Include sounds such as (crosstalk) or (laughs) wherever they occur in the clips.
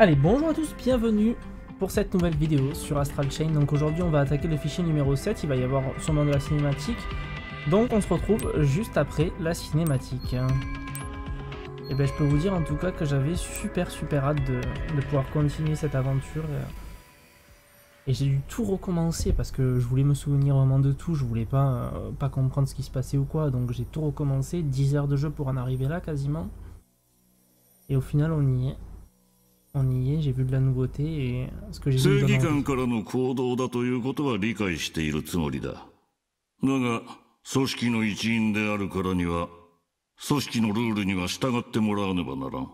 Allez, bonjour à tous, bienvenue pour cette nouvelle vidéo sur Astral Chain. Donc aujourd'hui on va attaquer le fichier numéro 7, il va y avoir sûrement de la cinématique. Donc on se retrouve juste après la cinématique. Et ben je peux vous dire en tout cas que j'avais super super hâte de, pouvoir continuer cette aventure. Et j'ai dû tout recommencer parce que je voulais me souvenir vraiment de tout, je voulais pas, euh, pas comprendre ce qui se passait ou quoi. Donc j'ai tout recommencé, 10 heures de jeu pour en arriver là quasiment. Et au final on y est. On y est, j'ai vu de la nouveauté et ce que j'ai vu 正義感からの行動だということは理解しているつもりだ。だが、組織の一員であるからには、組織のルールには従ってもらわねばならん。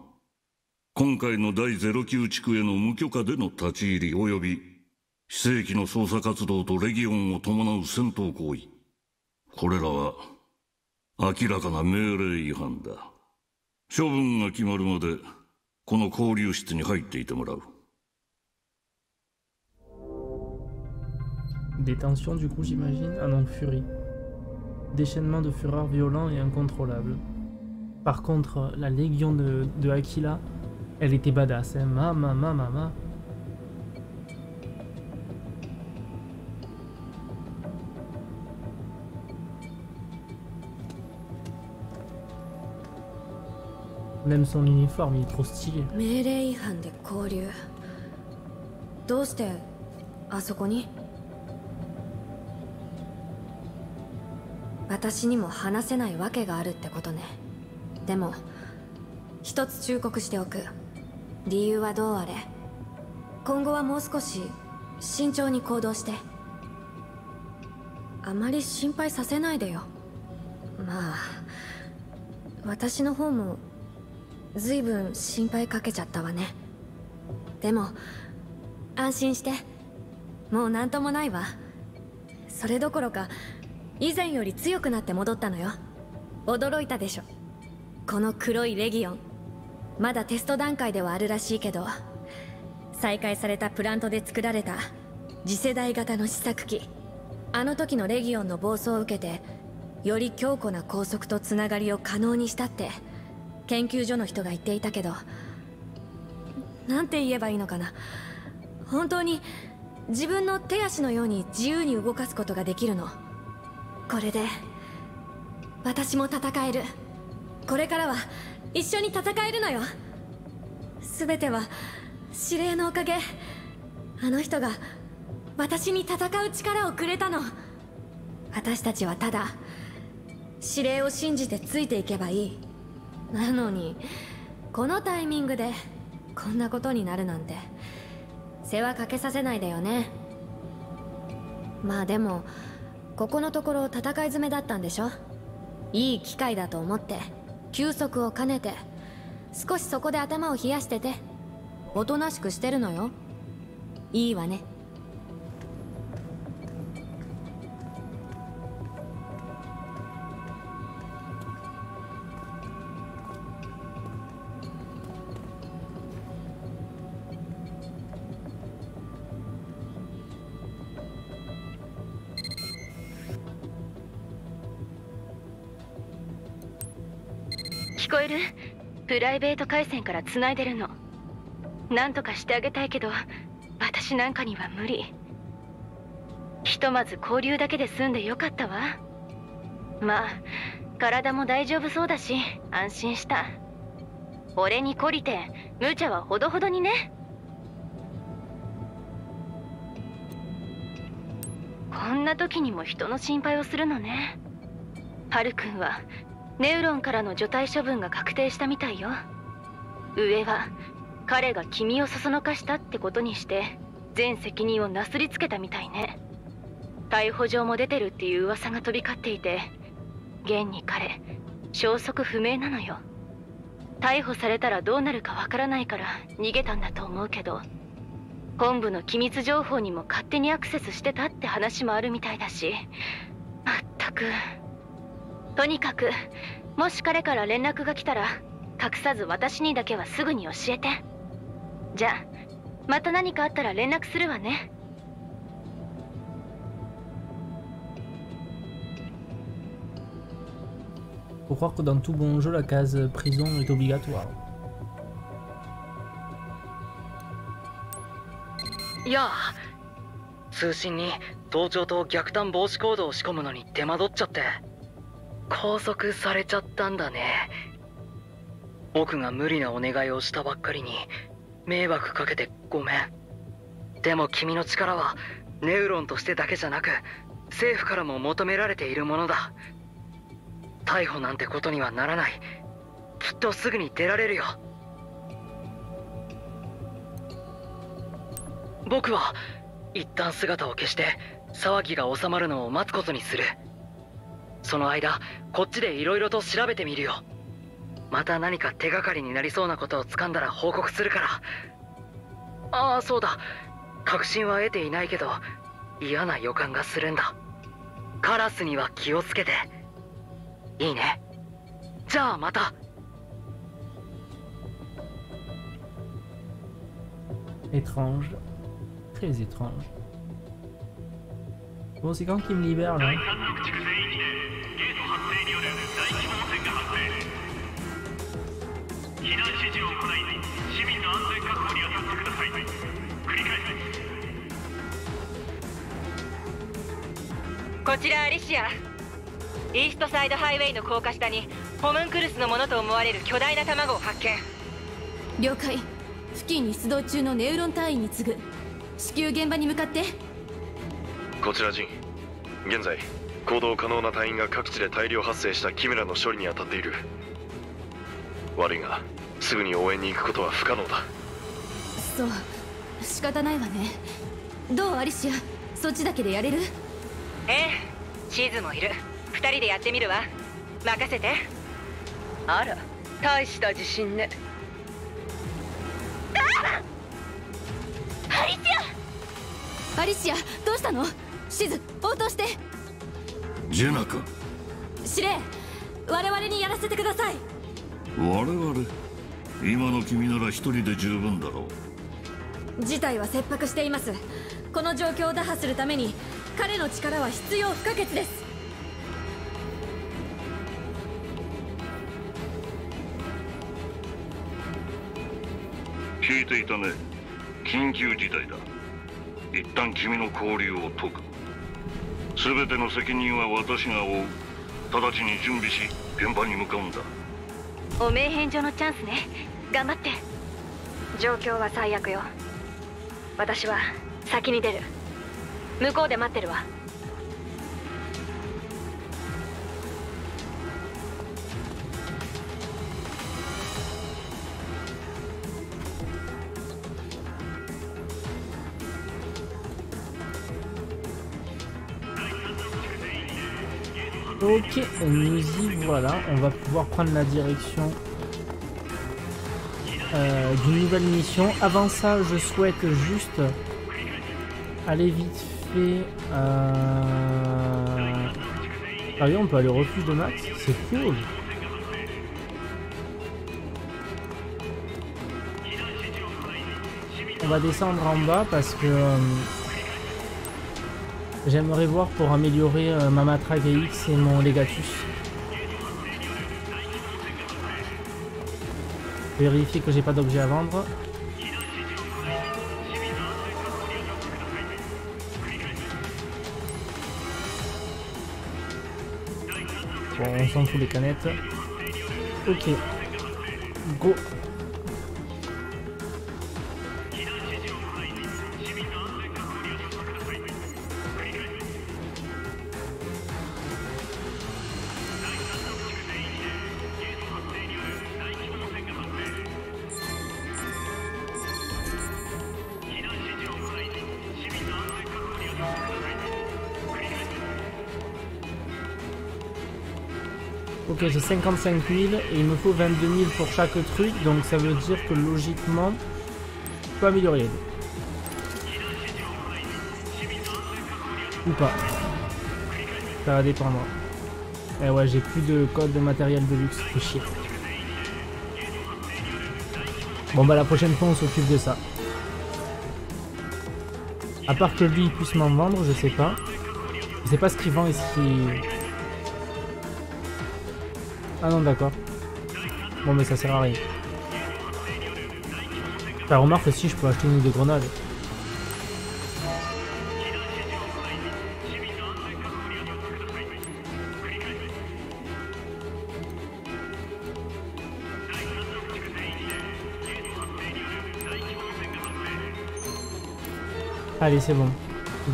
今回の第09地区への無許可での立ち入り及び、非正規の捜査活動とレギオンを伴う戦闘行為。これらは、明らかな命令違反だ。処分が決まるまで、この交流室に入っていてもらう。Détention du coup j'imagine Ah non, furie. Déchaînement de fureur violent et incontrôlable. Par contre, la légion de, de Aquila, elle était badass. Hein. Mama, mama, mama. Même son uniforme, il est trop stylé. 命令違反で交流どうしてあそこに私にも話せないわけがあるってことね。でも一つ忠告しておく。理由はどうあれ。今後はもう少し慎重に行動して。あまり心配させないでよ。まあ私の方もずいぶん心配かけちゃったわね。でも安心して。もう何ともないわ。それどころか以前より強くなって戻ったのよ。驚いたでしょ。この黒いレギオン。まだテスト段階ではあるらしいけど。再開されたプラントで作られた。次世代型の試作機。あの時のレギオンの暴走を受けてより強固な拘束とつながりを可能にしたって。研究所の人が言っていたけどなんて言えばいいのかな。本当に自分の手足のように自由に動かすことができるの。これで私も戦える。これからは一緒に戦えるのよ。全ては指令のおかげ。あの人が私に戦う力をくれたの。私たちはただ指令を信じてついていけばいい。なのにこのタイミングでこんなことになるなんて世話かけさせないでよね。まあでもここのところ戦い詰めだったんでしょ？いい機会だと思って休息を兼ねて少しそこで頭を冷やしてておとなしくしてるのよ。いいわね。ライベート回線から繋いでるの。なんとかしてあげたいけど私なんかには無理。ひとまず交流だけで済んでよかったわ。まあ体も大丈夫そうだし安心した。俺に懲りて無茶はほどほどにね。こんな時にも人の心配をするのね。ハル君はネウロンからの除隊処分が確定したみたいよ。上は彼が君をそそのかしたってことにして全責任をなすりつけたみたいね。逮捕状も出てるっていう噂が飛び交っていて現に彼消息不明なのよ。逮捕されたらどうなるかわからないから逃げたんだと思うけど本部の機密情報にも勝手にアクセスしてたって話もあるみたいだしまったく。とにかくもし彼から連絡が来たら隠さず私にだけはすぐに教えて。じゃあまた何かあったら連絡するわね。Faut croire que dans tout bon jeu, la case prison est obligatoire. いや通信に盗聴と逆探防止コードを仕込むのに手間取っちゃって拘束されちゃったんだね。僕が無理なお願いをしたばっかりに迷惑かけてごめん。でも君の力はネウロンとしてだけじゃなく政府からも求められているものだ。逮捕なんてことにはならない。きっとすぐに出られるよ。僕は一旦姿を消して騒ぎが収まるのを待つことにする。その間こっちで色々と調べてみるよ。また何か手がかりになりそうなことを掴んだら報告するから。ああそうだ。確信は得ていないけど嫌な予感がするんだ。カラスには気をつけて。いいね。じゃあまた。Étrange. Très étrange. 民の安全確保に当たってください繰り返すこちらアリシアイーストサイドハイウェイの高架下にホムンクルスのものと思われる巨大な卵を発見。了解。付近に出動中のネウロン隊員に次ぐ。至急現場に向かってこちらジン現在行動可能な隊員が各地で大量発生したキメラの処理に当たっている。悪いがすぐに応援に行くことは不可能だ。そう仕方ないわね。どうアリシアそっちだけでやれる？ええシズもいる。二人でやってみるわ。任せて。あら大した自信ね。アリシアどうしたの？シズ応答して。ジェナか司令我々にやらせてください。我々今の君なら一人で十分だろう。事態は切迫しています。この状況を打破するために彼の力は必要不可欠です。聞いていたね。緊急事態だ。一旦君の交流を解く全ての責任は私が負う。直ちに準備し現場に向かうんだ。お名返上のチャンスね。頑張って。状況は最悪よ。私は先に出る。向こうで待ってるわ。Ok, nous y voilà. On va pouvoir prendre la direction euh, d'une nouvelle mission. Avant ça, je souhaite juste aller vite fait. Euh... Ah oui, on peut aller au refuge de Max. C'est cool. On va descendre en bas parce que. J'aimerais voir pour améliorer euh, ma matraque X et mon Legatus. Vérifier que j'ai pas d'objet à vendre. Bon, on s'en fout les canettes. Ok. Go. J'ai 55 000 et il me faut 22 000 pour chaque truc, donc ça veut dire que logiquement, je peux améliorer. Ou pas. Ça va dépendre. Eh ouais, j'ai plus de code de matériel de luxe, c'est chier. Bon bah la prochaine fois on s'occupe de ça. À part que lui il puisse m'en vendre, je sais pas. Je sais pas ce qu'il vend et ce qu'il... Ah non, d'accord. Bon, mais ça sert à rien. Bah, remarque aussi, je peux acheter une ou deux grenades. Allez, c'est bon.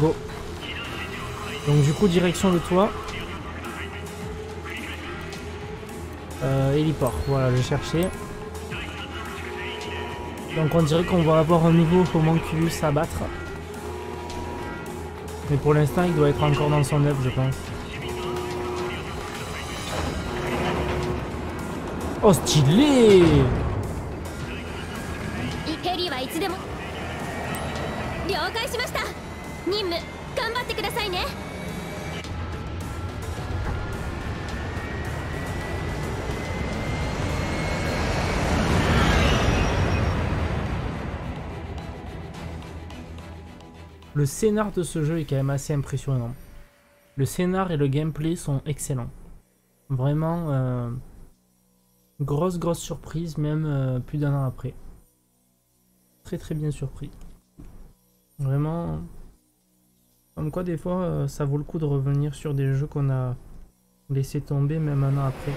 Go. Donc du coup, direction le toit. Voilà, je cherchais. Donc on dirait qu'on va avoir un nouveau homunculus à battre. Mais pour l'instant, il doit être encore dans son œuf, je pense. Oh, stylé Le scénar de ce jeu est quand même assez impressionnant. Le scénar et le gameplay sont excellents. Vraiment, euh, grosse grosse surprise, même euh, plus d'un an après. Très très bien surpris. Vraiment, comme quoi des fois, euh, ça vaut le coup de revenir sur des jeux qu'on a laissé tomber même un an après.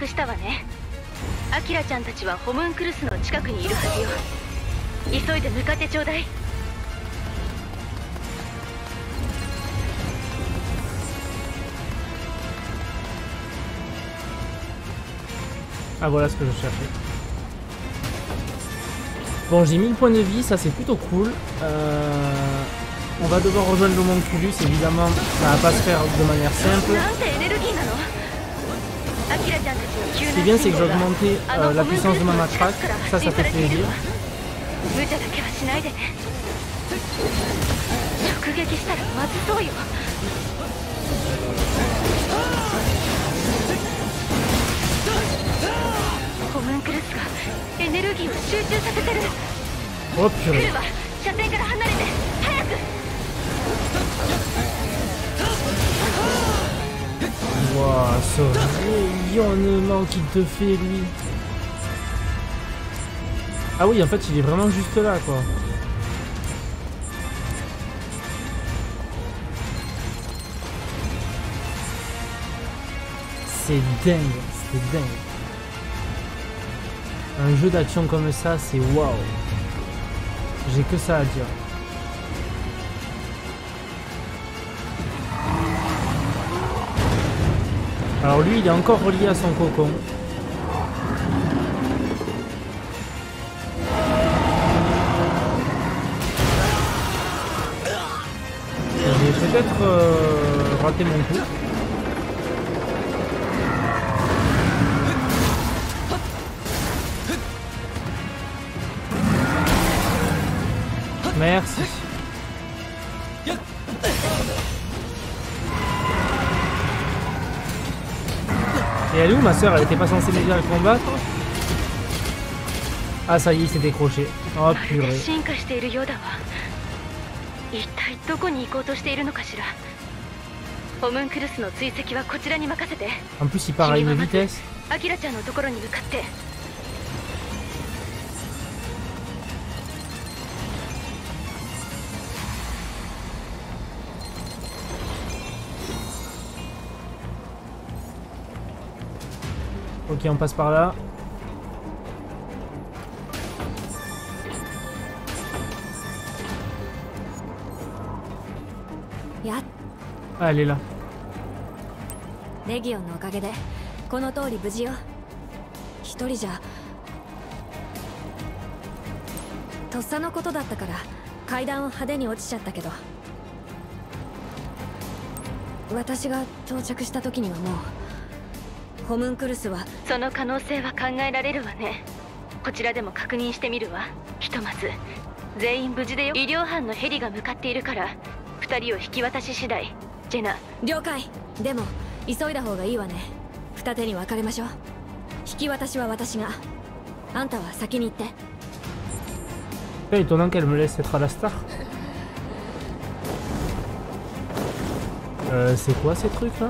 到着したわねアキラちゃんたちはホムンクルスの近くにいるはずよ急いで向かってちょうだい Ah voilà ce que je cherchais. Bon j'ai 1000 points de vie, ça c'est plutôt cool. Euh, on va devoir rejoindre l'homonculus, évidemment ça va pas se faire de manière simple. Ce qui est bien, c'est que j'ai augmenté euh, la puissance de ma matraque. Ça, ça fait plaisir. Waouh, eh, ce rayonnement qu'il te fait, lui. Ah oui, en fait, il est vraiment juste là, quoi. C'est dingue, c'est dingue. Un jeu d'action comme ça, c'est waouh. J'ai que ça à dire. Alors lui, il est encore relié à son cocon. J'ai peut-être euh, raté mon coup. Merci. elle est où ma soeur Elle était pas censée m'aider à le combattre Ah ça y est, il s'est décroché. Oh purée. En plus, il part à une vitesse. Ok, on passe par là. や Ah, elle est là. レギオンのおかげでこの通り無事よ一人じゃとっさのことだったから階段を派手に落ちちゃったけど私が到着した時にはもうホムンクルスはその可能性は考えられるわね。こちらでも確認してみるわ。ひとまず。全員無事でよ。医療班のヘリが向かっているから。2人を引き渡し次第。ジェナ。了解。でも急いだ方がいいわね。二手に分かれましょう。引き渡しは私が。あんたは先に行って。C'est étonnant qu'elle me laisse être à la star. Euh, c'est quoi ces trucs là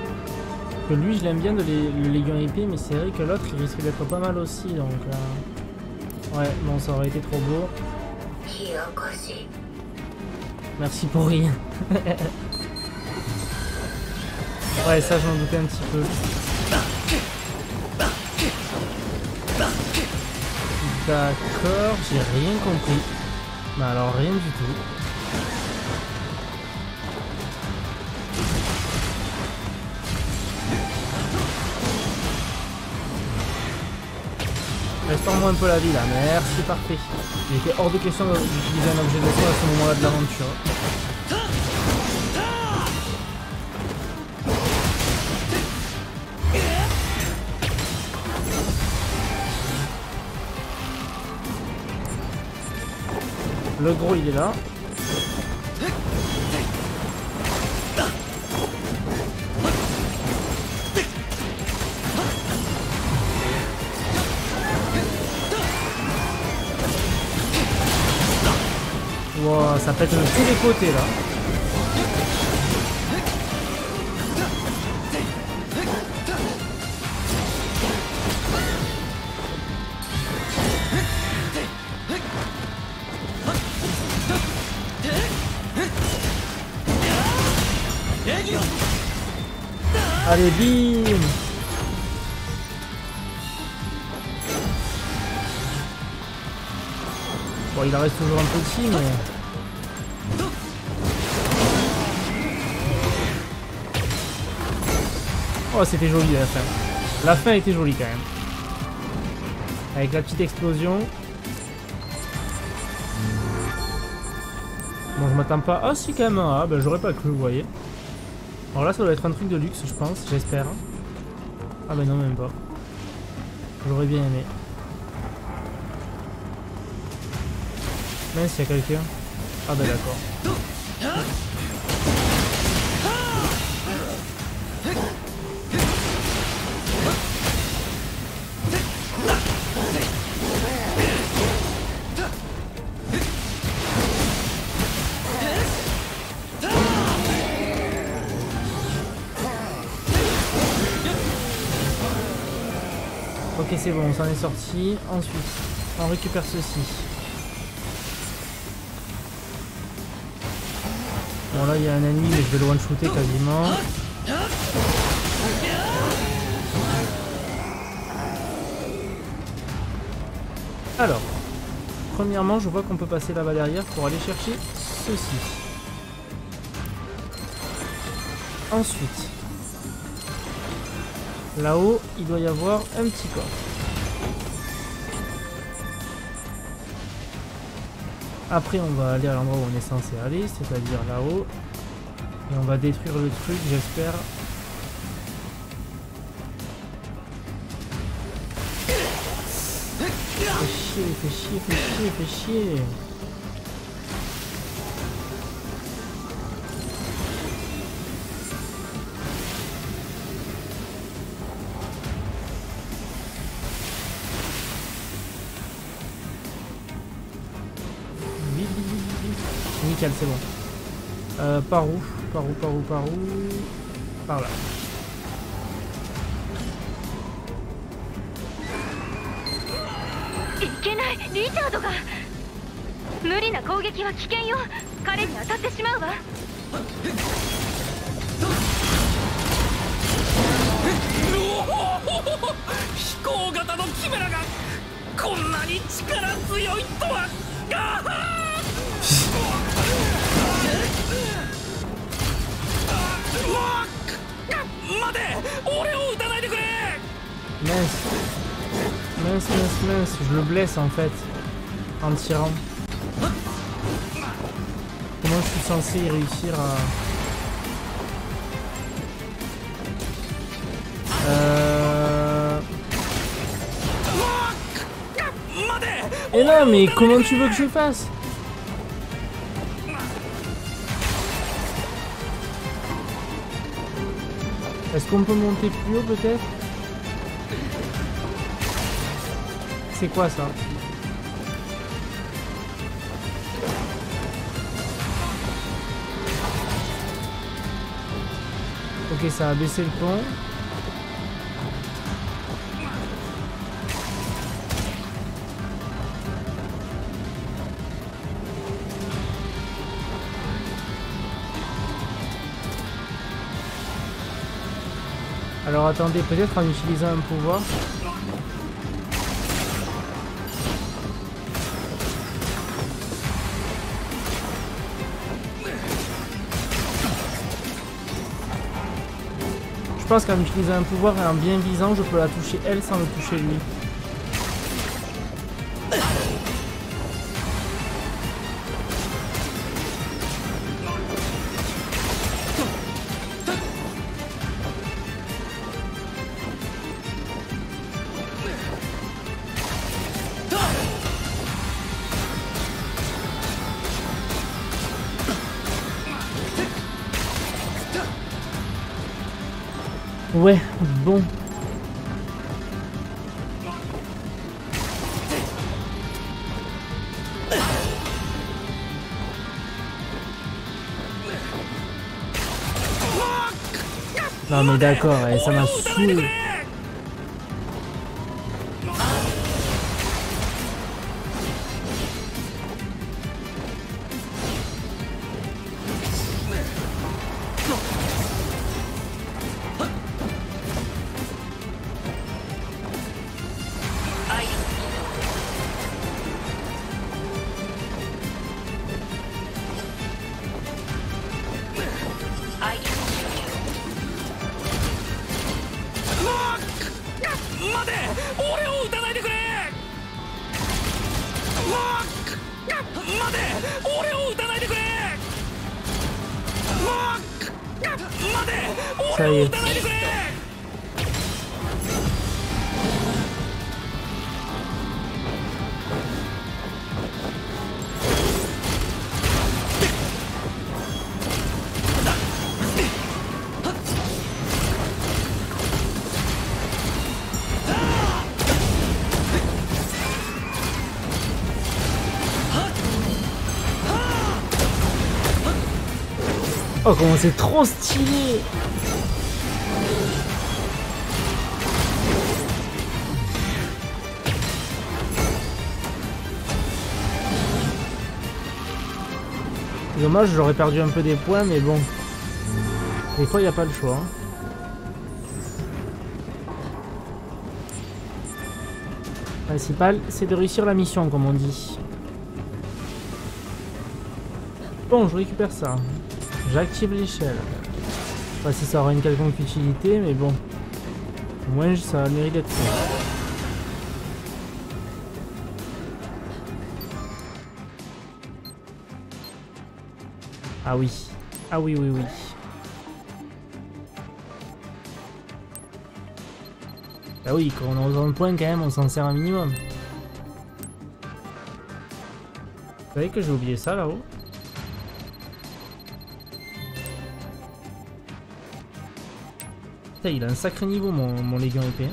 Que lui, je l'aime bien de le Légion épée, mais c'est vrai que l'autre, il risque d'être pas mal aussi, donc... euh, Ouais, bon, ça aurait été trop beau. Merci pour rien. (laughs) ouais, ça, j'en doutais un petit peu. D'accord, j'ai rien compris. Mais alors, rien du tout. Restaure-moi un peu la vie là, merci, parfait. Il était hors de question d'utiliser un objet de soi à ce moment-là de l'aventure. Le gros il est là. Ça pète de tous les côtés là. Allez, bim Bon, il en reste toujours un petit, mais... Oh, c'était joli la fin. La fin était jolie quand même. Avec la petite explosion. Bon, je m'attends pas... Ah, si, quand même un A. Ben, j'aurais pas cru, vous voyez. Alors là, ça doit être un truc de luxe, je pense, j'espère. Ah, ben non, même pas. J'aurais bien aimé. Mince, il y a quelqu'un. Ah, ben d'accord. C'est bon, on s'en est sorti. Ensuite, on récupère ceci. Bon, là, il y a un ennemi, mais je vais le one-shooter quasiment. Alors, premièrement, je vois qu'on peut passer là-bas derrière pour aller chercher ceci. Ensuite, là-haut, il doit y avoir un petit corps. Après, on va aller à l'endroit où on est censé aller, c'est-à-dire là-haut. Et on va détruire le truc, j'espère. Fais chier, fais chier, fais chier, fais chier. c'est bon. Euh, par où Par où Par où Par où Par là. 飛行型のキメラがこんなに力強いとは 俺を撃たないでくれ Mince. Mince, mince, mince. Je le blesse en fait. En tirant. Comment je suis censé y réussir à... Euh... 待て Et non, mais comment tu veux que je fasse Qu'on peut monter plus haut peut-être C'est quoi ça Ok, ça a baissé le pont. Peut-être en utilisant un pouvoir. Je pense qu'en utilisant un pouvoir et en bien visant, je peux la toucher elle sans le toucher lui. Non mais d'accord, ça m'a saoulé. Oh comment c'est trop stylé Dommage, j'aurais perdu un peu des points, mais bon. Des fois, il n'y a pas le choix. hein. Principal, c'est de réussir la mission, comme on dit. Bon, je récupère ça. J'active l'échelle. Je sais pas si ça aura une quelconque utilité, mais bon. Au moins, ça mérite d'être fait. Ah oui. Ah oui, oui, oui. Bah oui, quand on a autant de points, quand même, on s'en sert un minimum. Vous savez que j'ai oublié ça, là-haut Putain, il a un sacré niveau, mon, mon Légion épée.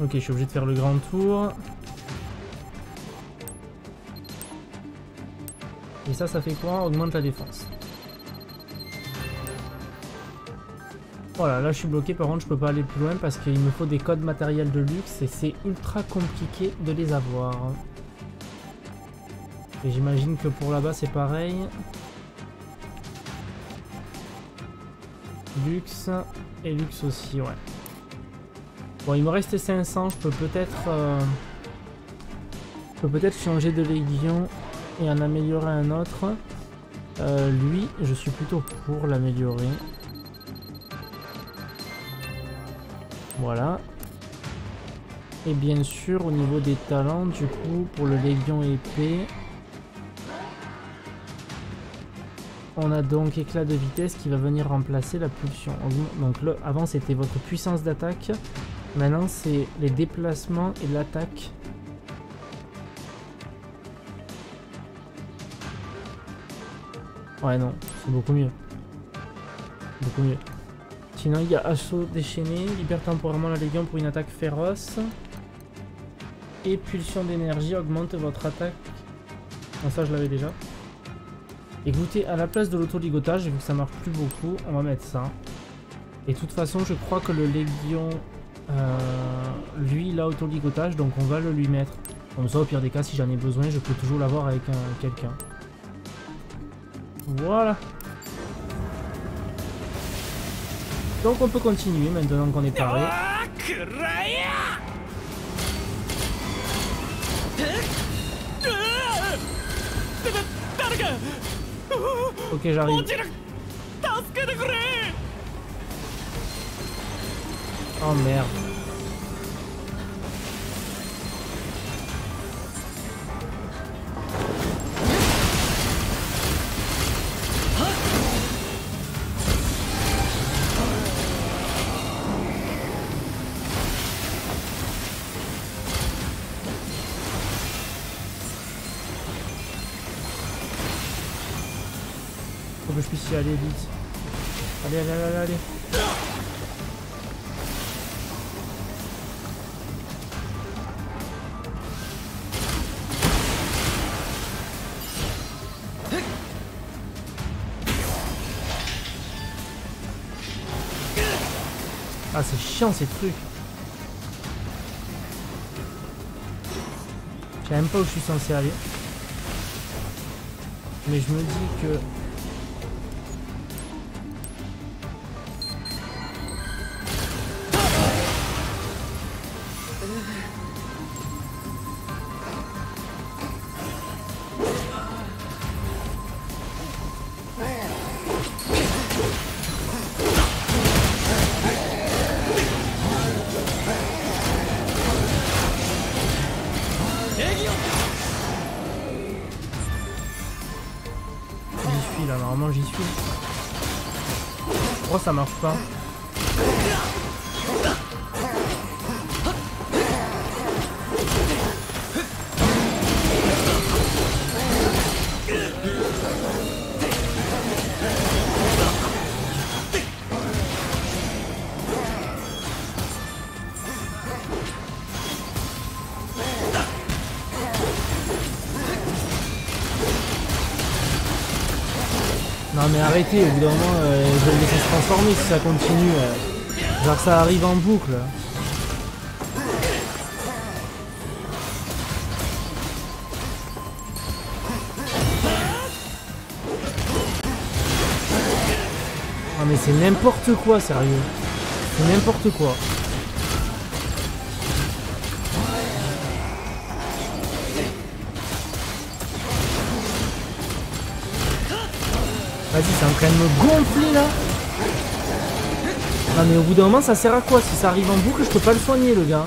Ok, je suis obligé de faire le grand tour. Et ça, ça fait quoi? Augmente la défense. Voilà, là je suis bloqué, par contre je peux pas aller plus loin parce qu'il me faut des codes matériels de luxe et c'est ultra compliqué de les avoir. Et j'imagine que pour là-bas c'est pareil. Luxe et luxe aussi, ouais. Bon, il me restait 500, je peux peut-être... euh, Je peux peut-être changer de légion et en améliorer un autre. Euh, lui, je suis plutôt pour l'améliorer. Voilà. Et bien sûr, au niveau des talents, du coup, pour le Légion épée, on a donc éclat de vitesse qui va venir remplacer la pulsion. Donc avant, c'était votre puissance d'attaque. Maintenant, c'est les déplacements et l'attaque. Ouais, non, c'est beaucoup mieux. Beaucoup mieux. Sinon, il y a assaut déchaîné, libère temporairement la Légion pour une attaque féroce. Et pulsion d'énergie augmente votre attaque. Non, ça, je l'avais déjà. Écoutez, à la place de l'autoligotage, vu que ça marche plus beaucoup, on va mettre ça. Et de toute façon, je crois que le Légion, euh, lui, il a autoligotage, donc on va le lui mettre. Comme ça, au pire des cas, si j'en ai besoin, je peux toujours l'avoir avec un- quelqu'un. Voilà. Donc on peut continuer maintenant qu'on est paré. Ok, j'arrive. Oh merde. Que je puisse y aller vite. Allez, allez, allez, allez. Ah, c'est chiant ces trucs. Je sais même pas où je suis censé aller. Mais je me dis que Oh ça marche pas? Arrêtez, au euh, je vais le laisser se transformer si ça continue. euh. Genre ça arrive en boucle. Ah mais c'est n'importe quoi, sérieux. C'est n'importe quoi. Vas-y, c'est en train de me gonfler là. Non mais au bout d'un moment, ça sert à quoi Si ça arrive en boucle, je peux pas le soigner le gars.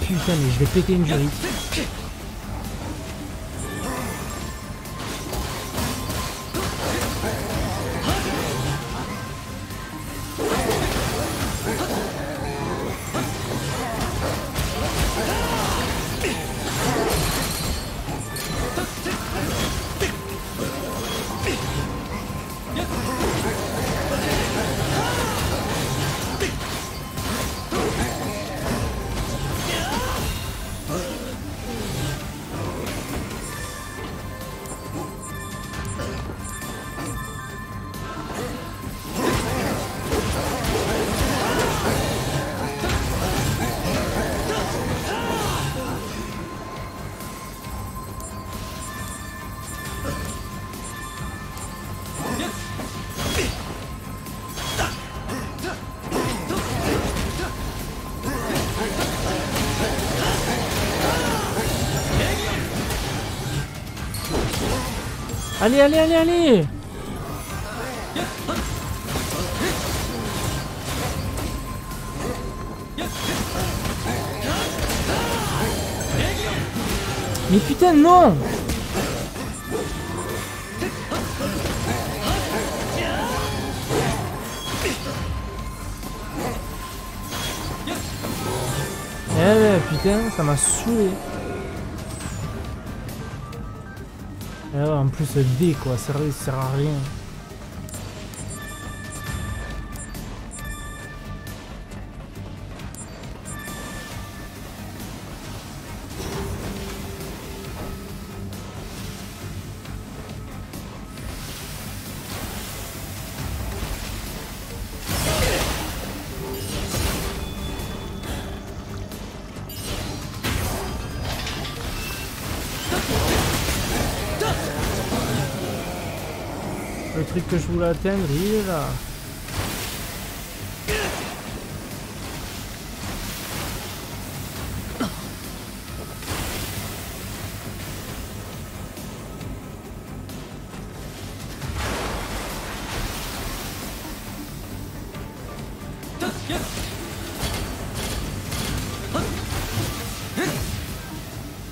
Putain, mais je vais péter une jurite. Allez, allez, allez, allez Mais putain, non Eh putain, ça m'a saoulé. Ouais, en plus, D quoi, ça sert à rien. Truc que je voulais atteindre, il est là.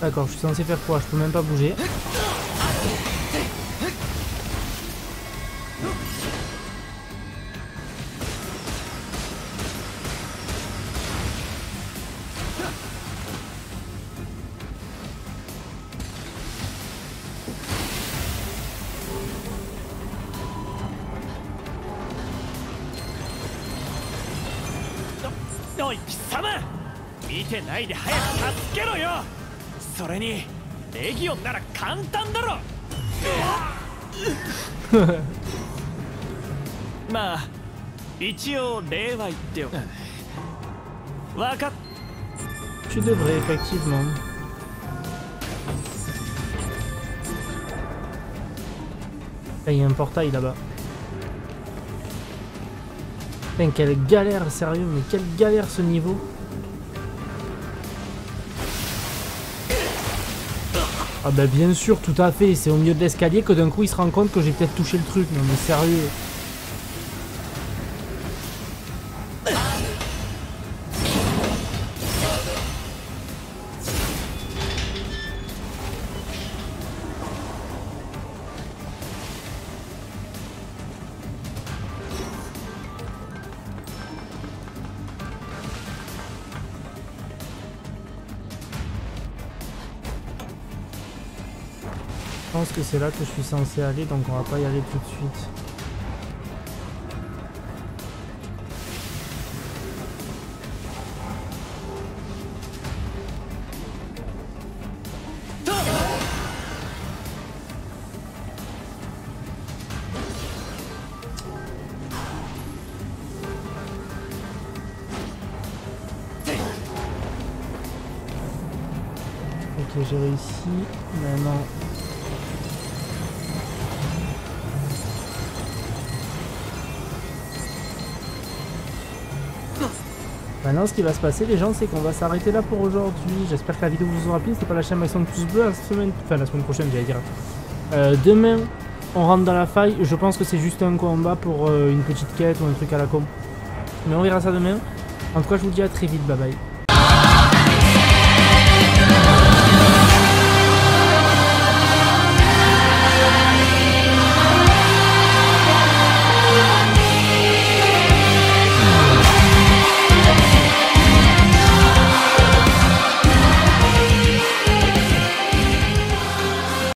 D'accord, je suis censé faire quoi? Je peux même pas bouger. ないで早く助けろよそれにレギオンなら簡単だろ(laughs) まあ一応礼は言っておく分かっ Tu devrais, effectivement. Là, il y a un portail là-bas. Putain, quelle galère, sérieux, mais quelle galère ce niveau. Ah bah bien sûr, tout à fait, c'est au milieu de l'escalier que d'un coup il se rend compte que j'ai peut-être touché le truc, non mais sérieux. C'est là que je suis censé aller, donc on va pas y aller tout de suite. J'ai réussi. Maintenant, Maintenant, ce qui va se passer, les gens, c'est qu'on va s'arrêter là pour aujourd'hui. J'espère que la vidéo vous aura plu. N'hésitez pas à lâcher un de pouces bleus la semaine, enfin la semaine prochaine, j'allais dire. Euh, demain, on rentre dans la faille. Je pense que c'est juste un combat pour euh, une petite quête ou un truc à la con. Mais on verra ça demain. En tout cas, je vous dis à très vite. Bye bye.